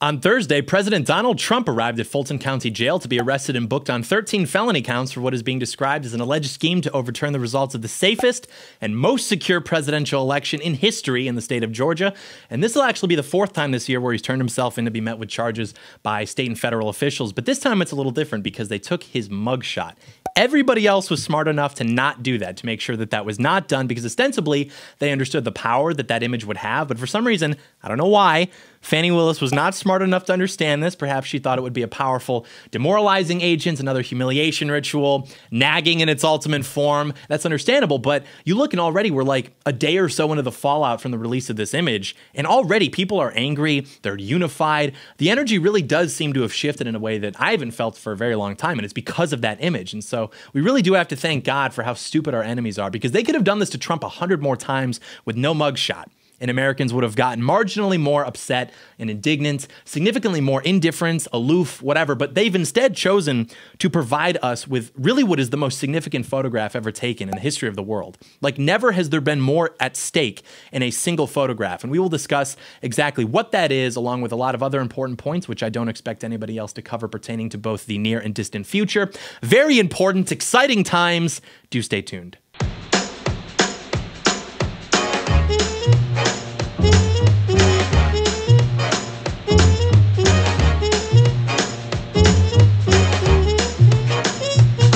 On Thursday, President Donald Trump arrived at Fulton County Jail to be arrested and booked on 13 felony counts for what is being described as an alleged scheme to overturn the results of the safest and most secure presidential election in history in the state of Georgia. And this will actually be the fourth time this year where he's turned himself in to be met with charges by state and federal officials. But this time it's a little different because they took his mugshot. Everybody else was smart enough to not do that, to make sure that that was not done, because ostensibly they understood the power that that image would have. But for some reason, I don't know why, Fani Willis was not smart enough to understand this. Perhaps she thought it would be a powerful demoralizing agent, another humiliation ritual, nagging in its ultimate form. That's understandable, but you look and already we're like a day or so into the fallout from the release of this image, and already people are angry, they're unified. The energy really does seem to have shifted in a way that I haven't felt for a very long time, and it's because of that image. And so we really do have to thank God for how stupid our enemies are because they could have done this to Trump a hundred more times with no mugshot and Americans would have gotten marginally more upset and indignant, significantly more indifference, aloof, whatever. But they've instead chosen to provide us with really what is the most significant photograph ever taken in the history of the world. Like, never has there been more at stake in a single photograph. And we will discuss exactly what that is, along with a lot of other important points, which I don't expect anybody else to cover pertaining to both the near and distant future. Very important, exciting times. Do stay tuned.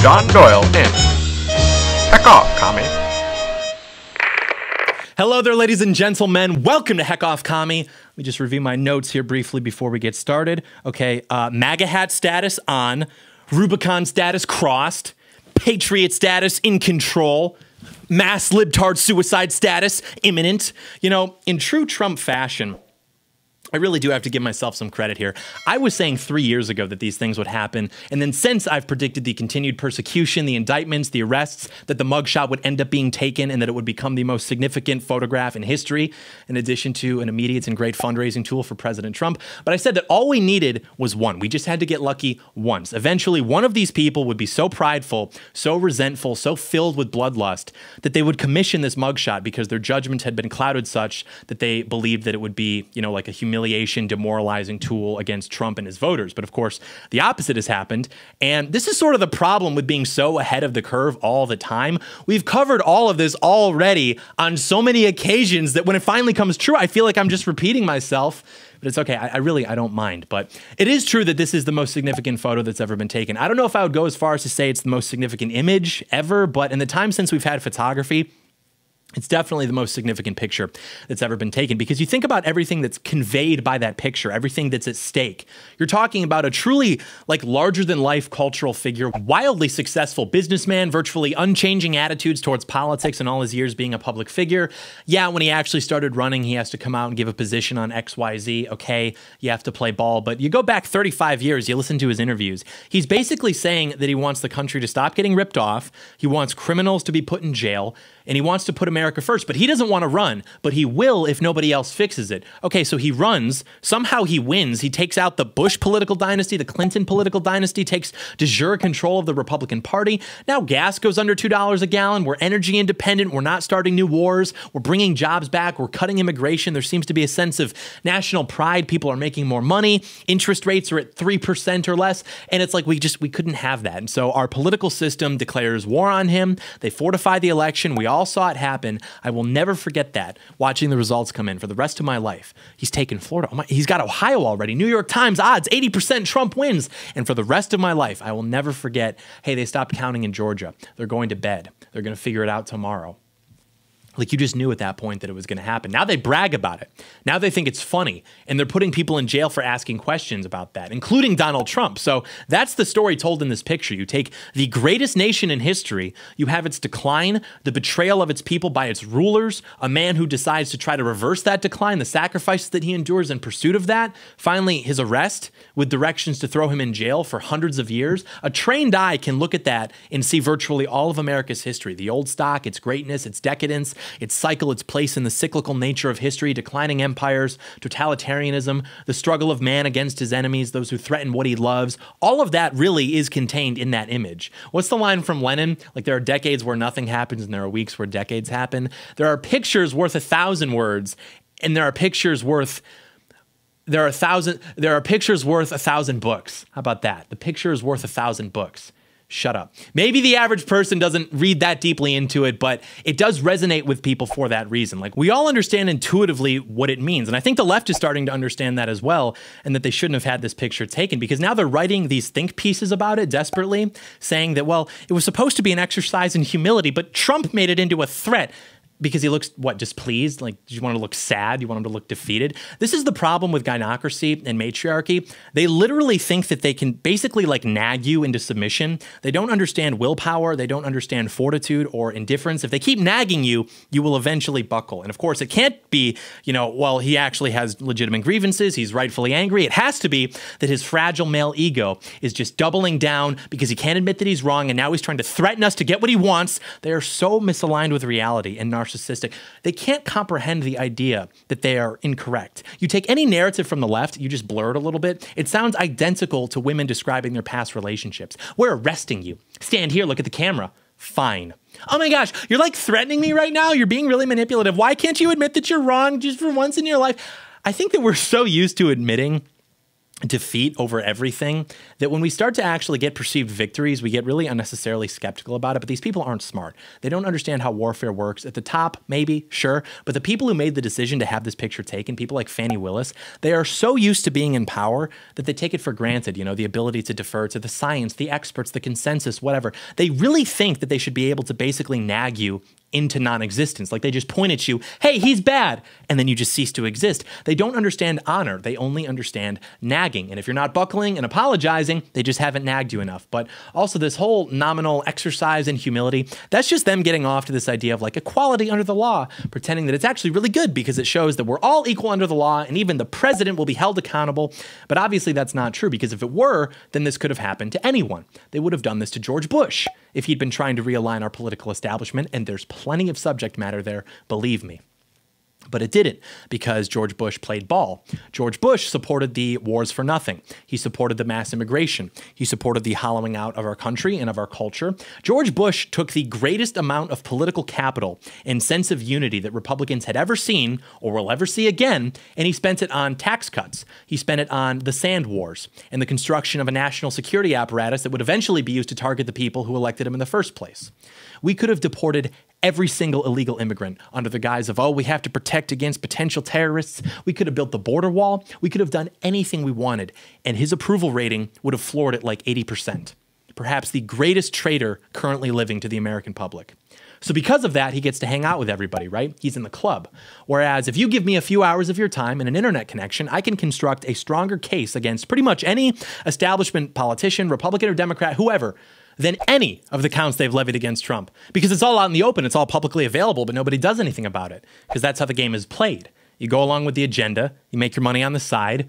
John Doyle in. Heck off, commie. Hello there, ladies and gentlemen. Welcome to Heck Off Commie. Let me just review my notes here briefly before we get started. Okay, uh, MAGA hat status on, Rubicon status crossed, Patriot status in control, mass libtard suicide status imminent. You know, in true Trump fashion, I really do have to give myself some credit here. I was saying three years ago that these things would happen, and then since I've predicted the continued persecution, the indictments, the arrests, that the mugshot would end up being taken and that it would become the most significant photograph in history, in addition to an immediate and great fundraising tool for President Trump. But I said that all we needed was one. We just had to get lucky once. Eventually, one of these people would be so prideful, so resentful, so filled with bloodlust that they would commission this mugshot because their judgment had been clouded such that they believed that it would be, you know, like a humiliation humiliation, demoralizing tool against Trump and his voters. But of course, the opposite has happened. And this is sort of the problem with being so ahead of the curve all the time. We've covered all of this already on so many occasions that when it finally comes true, I feel like I'm just repeating myself but it's okay. I, I, really I don't mind. But it is true that this is the most significant photo that's ever been taken. I don't know if I would go as far as to say it's the most significant image ever, but in the time since we've had photography, it's definitely the most significant picture that's ever been taken because you think about everything that's conveyed by that picture, everything that's at stake. You're talking about a truly like larger than life cultural figure, wildly successful businessman, virtually unchanging attitudes towards politics in all his years being a public figure. Yeah, when he actually started running, he has to come out and give a position on XYZ. Okay, you have to play ball, but you go back 35 years, you listen to his interviews. He's basically saying that he wants the country to stop getting ripped off. He wants criminals to be put in jail and he wants to put America first, but he doesn't want to run, but he will if nobody else fixes it. Okay, so he runs, somehow he wins. He takes out the Bush political dynasty, the Clinton political dynasty, takes de jure control of the Republican Party. Now gas goes under $2 a gallon. We're energy independent. We're not starting new wars. We're bringing jobs back. We're cutting immigration. There seems to be a sense of national pride. People are making more money. Interest rates are at 3% or less, and it's like we just we couldn't have that. And so our political system declares war on him. They fortify the election. We all saw it happen. I will never forget that watching the results come in for the rest of my life. He's taken Florida. Oh he's got Ohio already. New York Times odds 80% Trump wins. And for the rest of my life, I will never forget hey, they stopped counting in Georgia. They're going to bed. They're going to figure it out tomorrow. Like you just knew at that point that it was going to happen. Now they brag about it. Now they think it's funny. And they're putting people in jail for asking questions about that, including Donald Trump. So that's the story told in this picture. You take the greatest nation in history, you have its decline, the betrayal of its people by its rulers, a man who decides to try to reverse that decline, the sacrifices that he endures in pursuit of that, finally his arrest with directions to throw him in jail for hundreds of years. A trained eye can look at that and see virtually all of America's history the old stock, its greatness, its decadence its cycle, its place in the cyclical nature of history, declining empires, totalitarianism, the struggle of man against his enemies, those who threaten what he loves. All of that really is contained in that image. What's the line from Lenin? Like, there are decades where nothing happens, and there are weeks where decades happen. There are pictures worth a thousand words, and there are pictures worth there are a thousand there are pictures worth a thousand books. How about that? The picture is worth a thousand books. Shut up. Maybe the average person doesn't read that deeply into it, but it does resonate with people for that reason. Like, we all understand intuitively what it means. And I think the left is starting to understand that as well, and that they shouldn't have had this picture taken because now they're writing these think pieces about it desperately, saying that, well, it was supposed to be an exercise in humility, but Trump made it into a threat because he looks what displeased? Like do you want to look sad? Do you want him to look defeated? This is the problem with gynocracy and matriarchy. They literally think that they can basically like nag you into submission. They don't understand willpower. They don't understand fortitude or indifference. If they keep nagging you you will eventually buckle. And of course it can't be you know well he actually has legitimate grievances. He's rightfully angry. It has to be that his fragile male ego is just doubling down because he can't admit that he's wrong and now he's trying to threaten us to get what he wants. They are so misaligned with reality and narcissism narcissistic. They can't comprehend the idea that they are incorrect. You take any narrative from the left, you just blur it a little bit. It sounds identical to women describing their past relationships. We're arresting you. Stand here, look at the camera. Fine. Oh my gosh, you're like threatening me right now. You're being really manipulative. Why can't you admit that you're wrong just for once in your life? I think that we're so used to admitting defeat over everything that when we start to actually get perceived victories, we get really unnecessarily skeptical about it. But these people aren't smart. They don't understand how warfare works. At the top, maybe, sure. But the people who made the decision to have this picture taken, people like Fani Willis, they are so used to being in power that they take it for granted, you know, the ability to defer to the science, the experts, the consensus, whatever. They really think that they should be able to basically nag you into non existence. Like they just point at you, hey, he's bad, and then you just cease to exist. They don't understand honor, they only understand nagging. And if you're not buckling and apologizing, they just haven't nagged you enough. But also, this whole nominal exercise in humility, that's just them getting off to this idea of like equality under the law, pretending that it's actually really good because it shows that we're all equal under the law and even the president will be held accountable. But obviously, that's not true because if it were, then this could have happened to anyone. They would have done this to George Bush if he'd been trying to realign our political establishment, and there's of subject matter there, believe me. But it didn't because George Bush played ball. George Bush supported the wars for nothing. He supported the mass immigration. He supported the hollowing out of our country and of our culture. George Bush took the greatest amount of political capital and sense of unity that Republicans had ever seen or will ever see again, and he spent it on tax cuts. He spent it on the sand wars and the construction of a national security apparatus that would eventually be used to target the people who elected him in the first place. We could have deported every single illegal immigrant under the guise of, oh, we have to protect against potential terrorists. We could have built the border wall. We could have done anything we wanted. And his approval rating would have floored it like 80%. Perhaps the greatest traitor currently living to the American public. So, because of that, he gets to hang out with everybody, right? He's in the club. Whereas, if you give me a few hours of your time and an internet connection, I can construct a stronger case against pretty much any establishment politician, Republican or Democrat, whoever, than any of the counts they've levied against Trump because it's all out in the open, it's all publicly available, but nobody does anything about it because that's how the game is played. You go along with the agenda, you make your money on the side,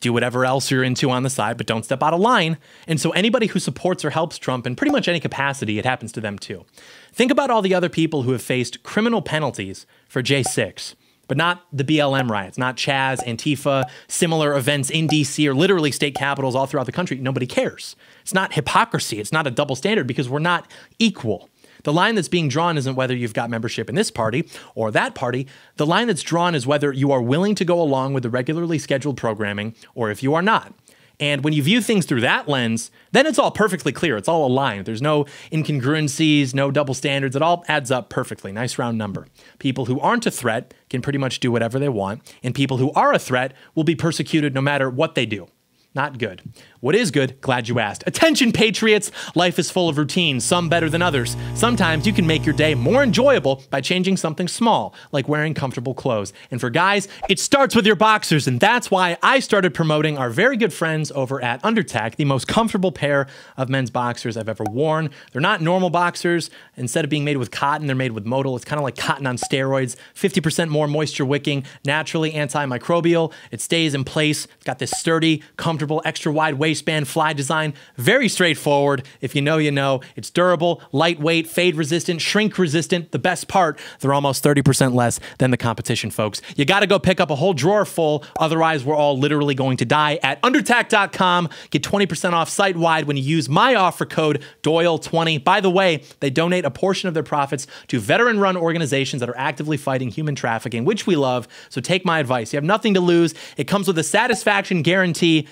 do whatever else you're into on the side, but don't step out of line. And so anybody who supports or helps Trump in pretty much any capacity, it happens to them too. Think about all the other people who have faced criminal penalties for J6 but not the BLM riots, not Chaz, Antifa, similar events in DC or literally state capitals all throughout the country. Nobody cares. It's not hypocrisy. It's not a double standard because we're not equal. The line that's being drawn isn't whether you've got membership in this party or that party. The line that's drawn is whether you are willing to go along with the regularly scheduled programming or if you are not. And when you view things through that lens, then it's all perfectly clear. It's all aligned. There's no incongruencies, no double standards. It all adds up perfectly. Nice round number. People who aren't a threat can pretty much do whatever they want, and people who are a threat will be persecuted no matter what they do. Not good. What is good? Glad you asked. Attention, Patriots! Life is full of routines, some better than others. Sometimes you can make your day more enjoyable by changing something small, like wearing comfortable clothes. And for guys, it starts with your boxers, and that's why I started promoting our very good friends over at Undertac, the most comfortable pair of men's boxers I've ever worn. They're not normal boxers. Instead of being made with cotton, they're made with modal. It's kind of like cotton on steroids, 50% more moisture wicking, naturally antimicrobial. It stays in place. It's got this sturdy, comfortable, comfortable, extra wide waistband, fly design. Very straightforward. If you know, you know. It's durable, lightweight, fade resistant, shrink resistant. The best part, they're almost 30% less than the competition, folks. You got to go pick up a whole drawer full. Otherwise, we're all literally going to die at undertac.com. Get 20% off site wide when you use my offer code Doyle20. By the way, they donate a portion of their profits to veteran run organizations that are actively fighting human trafficking, which we love. So take my advice. You have nothing to lose. It comes with a satisfaction guarantee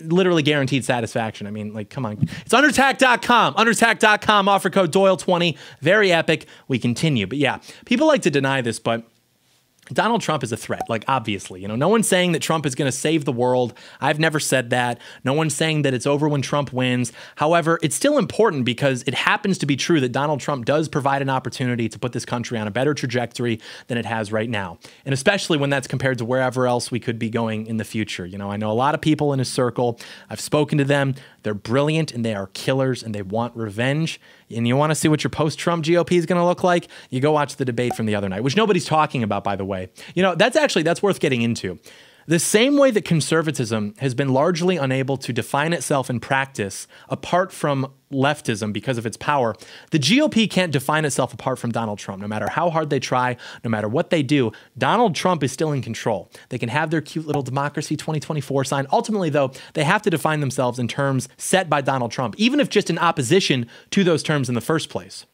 literally guaranteed satisfaction. I mean, like, come on. It's undertac.com. Undertac.com, offer code Doyle20. Very epic. We continue. But yeah, people like to deny this, but Donald Trump is a threat, like obviously. You know, no one's saying that Trump is going to save the world. I've never said that. No one's saying that it's over when Trump wins. However, it's still important because it happens to be true that Donald Trump does provide an opportunity to put this country on a better trajectory than it has right now. And especially when that's compared to wherever else we could be going in the future. You know, I know a lot of people in his circle. I've spoken to them. They're brilliant and they are killers and they want revenge. And you want to see what your post Trump GOP is going to look like? You go watch the debate from the other night, which nobody's talking about, by the way. You know, that's actually that's worth getting into. The same way that conservatism has been largely unable to define itself in practice apart from leftism because of its power, the GOP can't define itself apart from Donald Trump. No matter how hard they try, no matter what they do, Donald Trump is still in control. They can have their cute little democracy 2024 sign. Ultimately, though, they have to define themselves in terms set by Donald Trump, even if just in opposition to those terms in the first place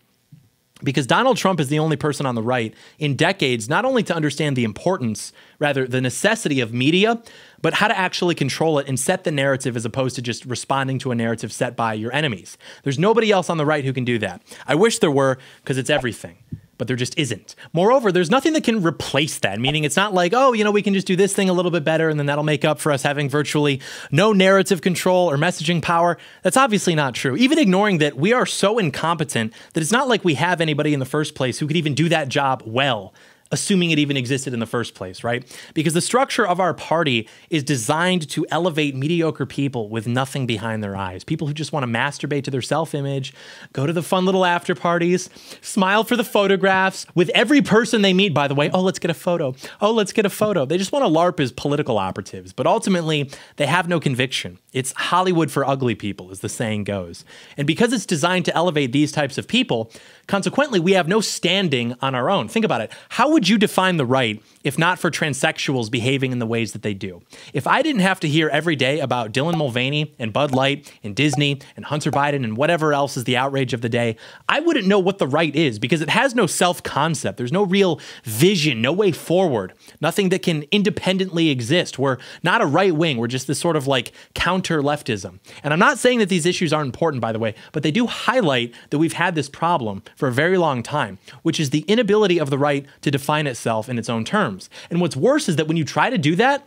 because Donald Trump is the only person on the right in decades not only to understand the importance, rather the necessity of media, but how to actually control it and set the narrative as opposed to just responding to a narrative set by your enemies. There's nobody else on the right who can do that. I wish there were because it's everything but there just isn't. Moreover, there's nothing that can replace that, meaning it's not like, oh, you know, we can just do this thing a little bit better and then that'll make up for us having virtually no narrative control or messaging power. That's obviously not true. Even ignoring that we are so incompetent that it's not like we have anybody in the first place who could even do that job well assuming it even existed in the first place, right? Because the structure of our party is designed to elevate mediocre people with nothing behind their eyes. People who just want to masturbate to their self image, go to the fun little after parties, smile for the photographs with every person they meet, by the way. Oh, let's get a photo. Oh, let's get a photo. They just want to LARP as political operatives, but ultimately, they have no conviction. It's Hollywood for ugly people, as the saying goes. And because it's designed to elevate these types of people, consequently, we have no standing on our own. Think about it. How would you define the right if not for transsexuals behaving in the ways that they do? If I didn't have to hear every day about Dylan Mulvaney and Bud Light and Disney and Hunter Biden and whatever else is the outrage of the day, I wouldn't know what the right is because it has no self concept. There's no real vision, no way forward, nothing that can independently exist. We're not a right wing, we're just this sort of like counter leftism. And I'm not saying that these issues aren't important, by the way, but they do highlight that we've had this problem for a very long time, which is the inability of the right to define itself in its own terms. And what's worse is that when you try to do that,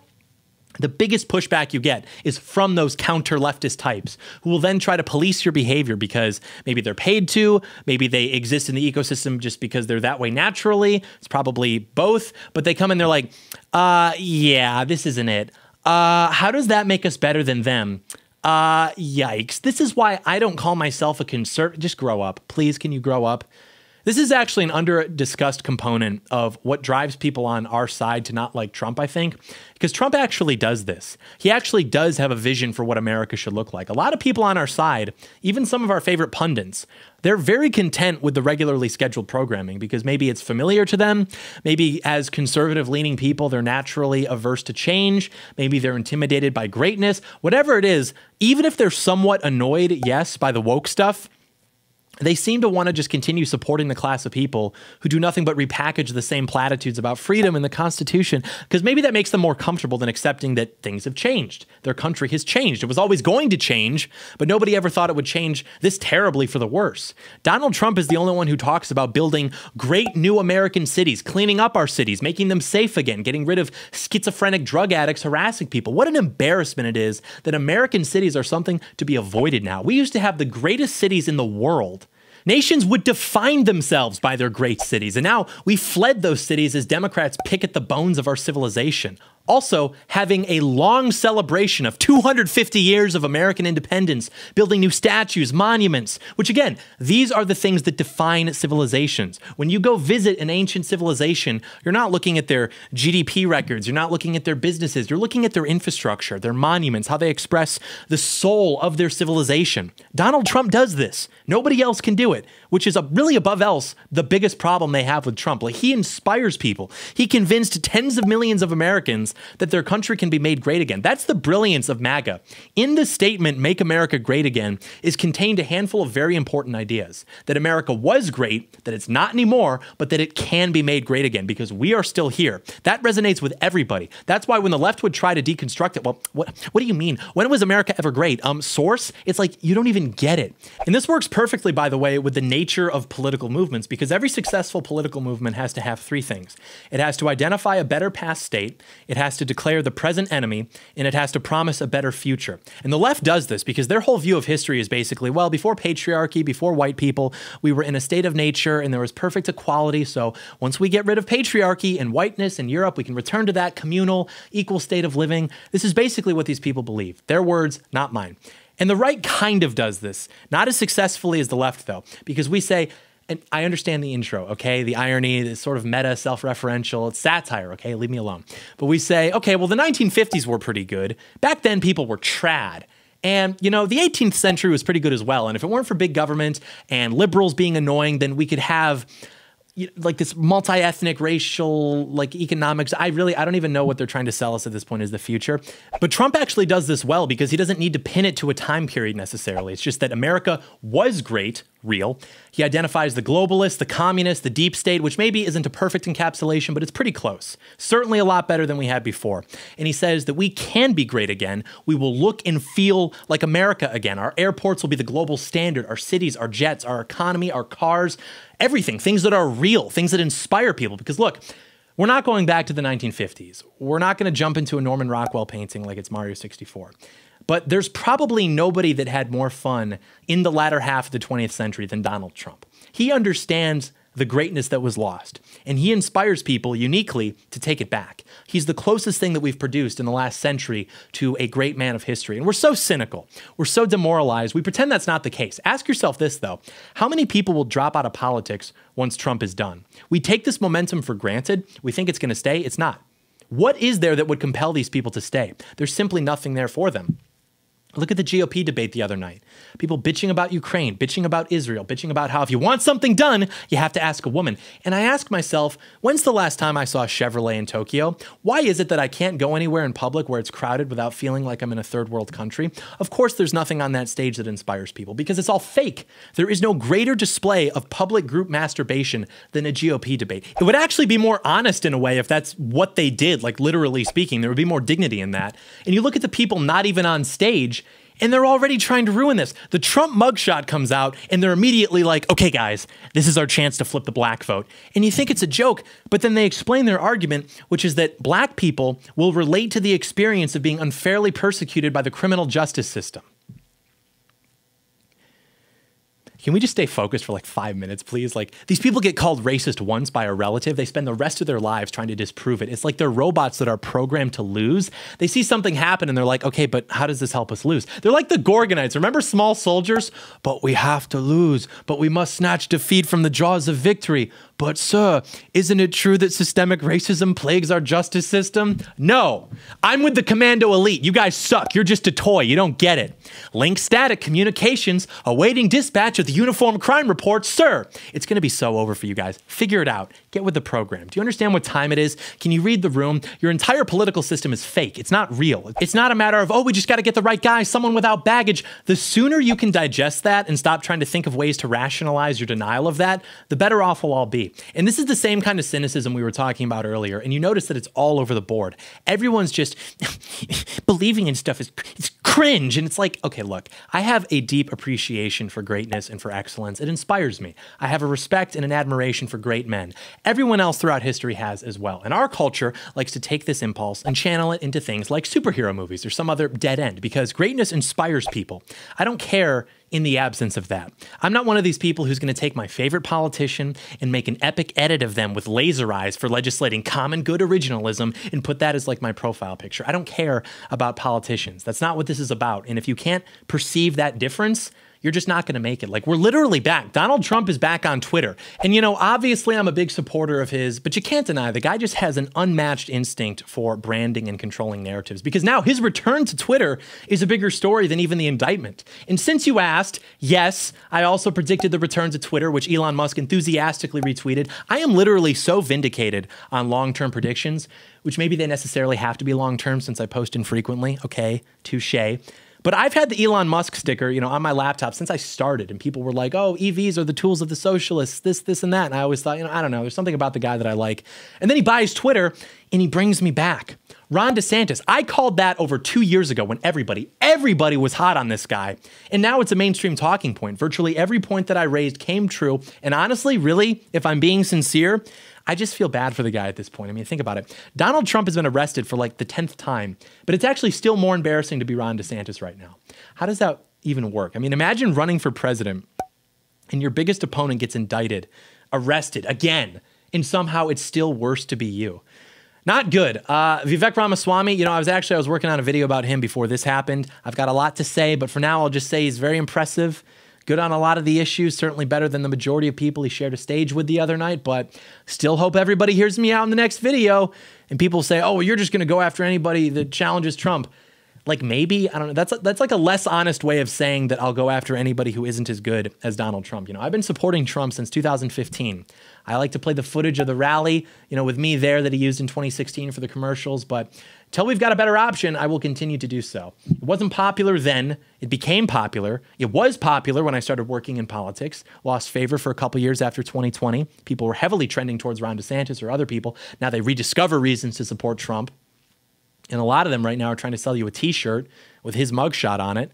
the biggest pushback you get is from those counter leftist types who will then try to police your behavior because maybe they're paid to, maybe they exist in the ecosystem just because they're that way naturally. It's probably both, but they come in, they're like, uh, yeah, this isn't it. Uh, how does that make us better than them? Uh, yikes. This is why I don't call myself a conservative. Just grow up. Please, can you grow up? This is actually an under discussed component of what drives people on our side to not like Trump, I think, because Trump actually does this. He actually does have a vision for what America should look like. A lot of people on our side, even some of our favorite pundits, they're very content with the regularly scheduled programming because maybe it's familiar to them. Maybe as conservative leaning people, they're naturally averse to change. Maybe they're intimidated by greatness. Whatever it is, even if they're somewhat annoyed, yes, by the woke stuff, they seem to want to just continue supporting the class of people who do nothing but repackage the same platitudes about freedom and the Constitution, because maybe that makes them more comfortable than accepting that things have changed. Their country has changed. It was always going to change, but nobody ever thought it would change this terribly for the worse. Donald Trump is the only one who talks about building great new American cities, cleaning up our cities, making them safe again, getting rid of schizophrenic drug addicts harassing people. What an embarrassment it is that American cities are something to be avoided now. We used to have the greatest cities in the world Nations would define themselves by their great cities, and now we fled those cities as Democrats pick at the bones of our civilization. Also, having a long celebration of 250 years of American independence, building new statues, monuments, which again, these are the things that define civilizations. When you go visit an ancient civilization, you're not looking at their GDP records, you're not looking at their businesses, you're looking at their infrastructure, their monuments, how they express the soul of their civilization. Donald Trump does this. Nobody else can do it, which is a, really above else the biggest problem they have with Trump. Like he inspires people. He convinced tens of millions of Americans that their country can be made great again. That's the brilliance of MAGA. In the statement, Make America Great Again, is contained a handful of very important ideas that America was great, that it's not anymore, but that it can be made great again because we are still here. That resonates with everybody. That's why when the left would try to deconstruct it, well, what, what do you mean? When was America ever great? Um, source? It's like you don't even get it. And this works perfectly, by the way, with the nature of political movements because every successful political movement has to have three things it has to identify a better past state, it has to declare the present enemy, and it has to promise a better future. And the left does this because their whole view of history is basically well, before patriarchy, before white people, we were in a state of nature and there was perfect equality. So once we get rid of patriarchy and whiteness in Europe, we can return to that communal, equal state of living. This is basically what these people believe. Their words, not mine. And the right kind of does this, not as successfully as the left, though, because we say, and I understand the intro, okay? The irony, the sort of meta, self referential, it's satire, okay? Leave me alone. But we say, okay, well, the 1950s were pretty good. Back then, people were trad. And, you know, the 18th century was pretty good as well. And if it weren't for big government and liberals being annoying, then we could have like this multi-ethnic racial like economics i really i don't even know what they're trying to sell us at this point is the future but trump actually does this well because he doesn't need to pin it to a time period necessarily it's just that america was great real. He identifies the globalists, the communists, the deep state, which maybe isn't a perfect encapsulation, but it's pretty close. Certainly a lot better than we had before. And he says that we can be great again. We will look and feel like America again. Our airports will be the global standard, our cities, our jets, our economy, our cars, everything, things that are real, things that inspire people. Because look, we're not going back to the 1950s. We're not going to jump into a Norman Rockwell painting like it's Mario 64. But there's probably nobody that had more fun in the latter half of the 20th century than Donald Trump. He understands the greatness that was lost, and he inspires people uniquely to take it back. He's the closest thing that we've produced in the last century to a great man of history. And we're so cynical, we're so demoralized, we pretend that's not the case. Ask yourself this, though how many people will drop out of politics once Trump is done? We take this momentum for granted, we think it's going to stay, it's not. What is there that would compel these people to stay? There's simply nothing there for them. Look at the GOP debate the other night. People bitching about Ukraine, bitching about Israel, bitching about how if you want something done, you have to ask a woman. And I ask myself, when's the last time I saw Chevrolet in Tokyo? Why is it that I can't go anywhere in public where it's crowded without feeling like I'm in a third world country? Of course, there's nothing on that stage that inspires people because it's all fake. There is no greater display of public group masturbation than a GOP debate. It would actually be more honest in a way if that's what they did, like literally speaking. There would be more dignity in that. And you look at the people not even on stage and they're already trying to ruin this. The Trump mugshot comes out, and they're immediately like, okay, guys, this is our chance to flip the black vote. And you think it's a joke, but then they explain their argument, which is that black people will relate to the experience of being unfairly persecuted by the criminal justice system. Can we just stay focused for like five minutes, please? Like, these people get called racist once by a relative. They spend the rest of their lives trying to disprove it. It's like they're robots that are programmed to lose. They see something happen and they're like, okay, but how does this help us lose? They're like the Gorgonites. Remember small soldiers? But we have to lose. But we must snatch defeat from the jaws of victory. But, sir, isn't it true that systemic racism plagues our justice system? No. I'm with the commando elite. You guys suck. You're just a toy. You don't get it. Link static communications awaiting dispatch of the uniform crime report. Sir, it's going to be so over for you guys. Figure it out. Get with the program. Do you understand what time it is? Can you read the room? Your entire political system is fake. It's not real. It's not a matter of, oh, we just got to get the right guy, someone without baggage. The sooner you can digest that and stop trying to think of ways to rationalize your denial of that, the better off we'll all be. And this is the same kind of cynicism we were talking about earlier. And you notice that it's all over the board. Everyone's just believing in stuff is it's cringe. And it's like, okay, look, I have a deep appreciation for greatness and for excellence. It inspires me. I have a respect and an admiration for great men. Everyone else throughout history has as well. And our culture likes to take this impulse and channel it into things like superhero movies or some other dead end because greatness inspires people. I don't care in the absence of that. I'm not one of these people who's going to take my favorite politician and make an epic edit of them with laser eyes for legislating common good originalism and put that as like my profile picture. I don't care about politicians. That's not what this is about. And if you can't perceive that difference, you're just not going to make it. Like, we're literally back. Donald Trump is back on Twitter. And, you know, obviously I'm a big supporter of his, but you can't deny the guy just has an unmatched instinct for branding and controlling narratives because now his return to Twitter is a bigger story than even the indictment. And since you asked, yes, I also predicted the return to Twitter, which Elon Musk enthusiastically retweeted. I am literally so vindicated on long term predictions, which maybe they necessarily have to be long term since I post infrequently. Okay, touche. But I've had the Elon Musk sticker, you know, on my laptop since I started, and people were like, "Oh, EVs are the tools of the socialists, this, this, and that." And I always thought, you know, I don't know, there's something about the guy that I like. And then he buys Twitter, and he brings me back. Ron DeSantis, I called that over two years ago when everybody, everybody was hot on this guy. And now it's a mainstream talking point. Virtually every point that I raised came true. And honestly, really, if I'm being sincere, I just feel bad for the guy at this point. I mean, think about it. Donald Trump has been arrested for like the 10th time, but it's actually still more embarrassing to be Ron DeSantis right now. How does that even work? I mean, imagine running for president and your biggest opponent gets indicted, arrested again, and somehow it's still worse to be you. Not good. Uh, Vivek Ramaswamy, you know, I was actually I was working on a video about him before this happened. I've got a lot to say, but for now I'll just say he's very impressive good on a lot of the issues, certainly better than the majority of people he shared a stage with the other night, but still hope everybody hears me out in the next video. And people say, oh, well, you're just going to go after anybody that challenges Trump. Like maybe, I don't know. That's that's like a less honest way of saying that I'll go after anybody who isn't as good as Donald Trump. You know, I've been supporting Trump since 2015. I like to play the footage of the rally, you know, with me there that he used in 2016 for the commercials, but until we've got a better option, I will continue to do so. It wasn't popular then. It became popular. It was popular when I started working in politics. Lost favor for a couple years after 2020. People were heavily trending towards Ron DeSantis or other people. Now they rediscover reasons to support Trump. And a lot of them right now are trying to sell you a t shirt with his mugshot on it.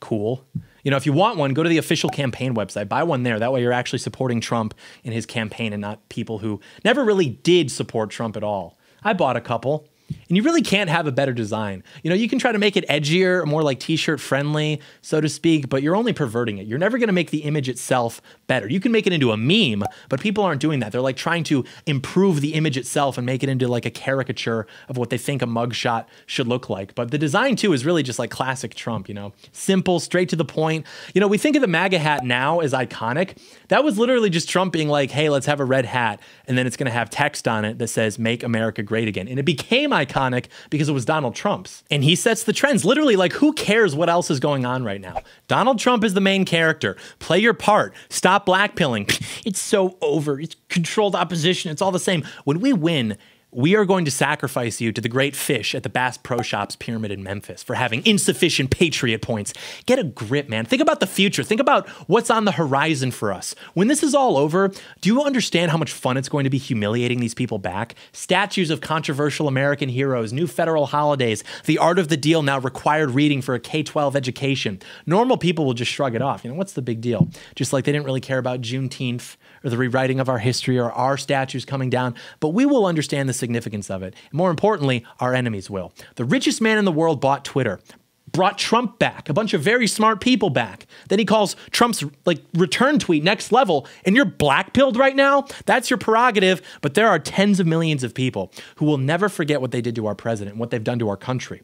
Cool. You know, if you want one, go to the official campaign website, buy one there. That way you're actually supporting Trump in his campaign and not people who never really did support Trump at all. I bought a couple. And you really can't have a better design. You know, you can try to make it edgier, more like t shirt friendly, so to speak, but you're only perverting it. You're never going to make the image itself better. You can make it into a meme, but people aren't doing that. They're like trying to improve the image itself and make it into like a caricature of what they think a mugshot should look like. But the design, too, is really just like classic Trump, you know, simple, straight to the point. You know, we think of the MAGA hat now as iconic. That was literally just Trump being like, hey, let's have a red hat. And then it's going to have text on it that says, make America great again. And it became iconic because it was Donald Trump's. And he sets the trends. Literally, like, who cares what else is going on right now? Donald Trump is the main character. Play your part. Stop blackpilling. It's so over. It's controlled opposition. It's all the same. When we win, we are going to sacrifice you to the great fish at the Bass Pro Shops Pyramid in Memphis for having insufficient Patriot points. Get a grip, man. Think about the future. Think about what's on the horizon for us. When this is all over, do you understand how much fun it's going to be humiliating these people back? Statues of controversial American heroes, new federal holidays, the art of the deal now required reading for a K 12 education. Normal people will just shrug it off. You know, what's the big deal? Just like they didn't really care about Juneteenth or the rewriting of our history or our statues coming down, but we will understand the significance of it. More importantly, our enemies will. The richest man in the world bought Twitter, brought Trump back, a bunch of very smart people back. Then he calls Trump's like return tweet next level, and you're blackpilled right now? That's your prerogative, but there are tens of millions of people who will never forget what they did to our president, what they've done to our country.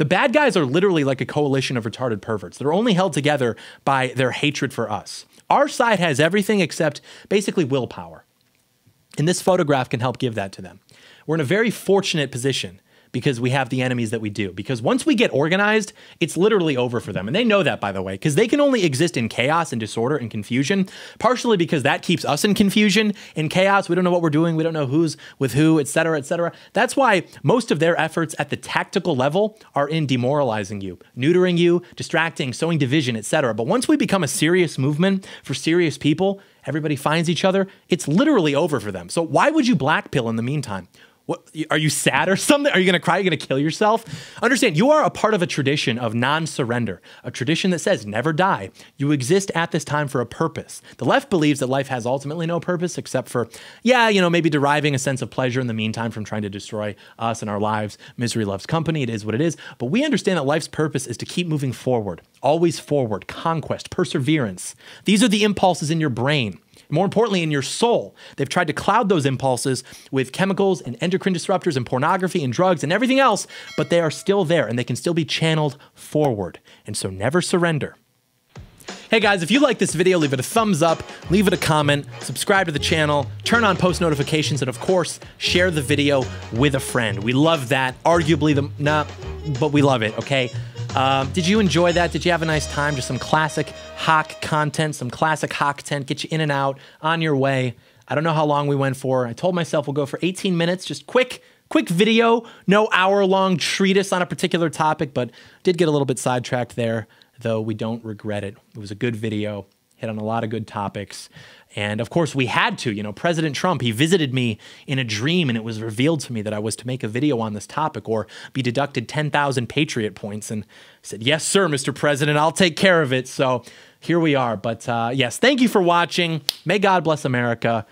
The bad guys are literally like a coalition of retarded perverts. They're only held together by their hatred for us. Our side has everything except basically willpower. And this photograph can help give that to them. We're in a very fortunate position because we have the enemies that we do. Because once we get organized, it's literally over for them. And they know that, by the way, because they can only exist in chaos and disorder and confusion, partially because that keeps us in confusion and chaos. We don't know what we're doing. We don't know who's with who, et cetera, et cetera. That's why most of their efforts at the tactical level are in demoralizing you, neutering you, distracting, sowing division, et cetera. But once we become a serious movement for serious people, everybody finds each other, it's literally over for them. So why would you blackpill in the meantime? What, are you sad or something? Are you going to cry? Are you going to kill yourself? Understand, you are a part of a tradition of non surrender, a tradition that says never die. You exist at this time for a purpose. The left believes that life has ultimately no purpose except for, yeah, you know, maybe deriving a sense of pleasure in the meantime from trying to destroy us and our lives. Misery loves company. It is what it is. But we understand that life's purpose is to keep moving forward, always forward, conquest, perseverance. These are the impulses in your brain. More importantly, in your soul. They've tried to cloud those impulses with chemicals and endocrine disruptors and pornography and drugs and everything else, but they are still there and they can still be channeled forward. And so never surrender. Hey guys, if you like this video, leave it a thumbs up, leave it a comment, subscribe to the channel, turn on post notifications, and of course, share the video with a friend. We love that. Arguably the, nah, but we love it, okay? Um, did you enjoy that? Did you have a nice time? Just some classic HOC content, some classic HOC content, get you in and out, on your way. I don't know how long we went for. I told myself we'll go for 18 minutes, just quick, quick video, no hour long treatise on a particular topic, but did get a little bit sidetracked there though we don't regret it. It was a good video, hit on a lot of good topics. And of course, we had to. You know, President Trump, he visited me in a dream, and it was revealed to me that I was to make a video on this topic or be deducted 10,000 Patriot points. And I said, Yes, sir, Mr. President, I'll take care of it. So here we are. But uh, yes, thank you for watching. May God bless America.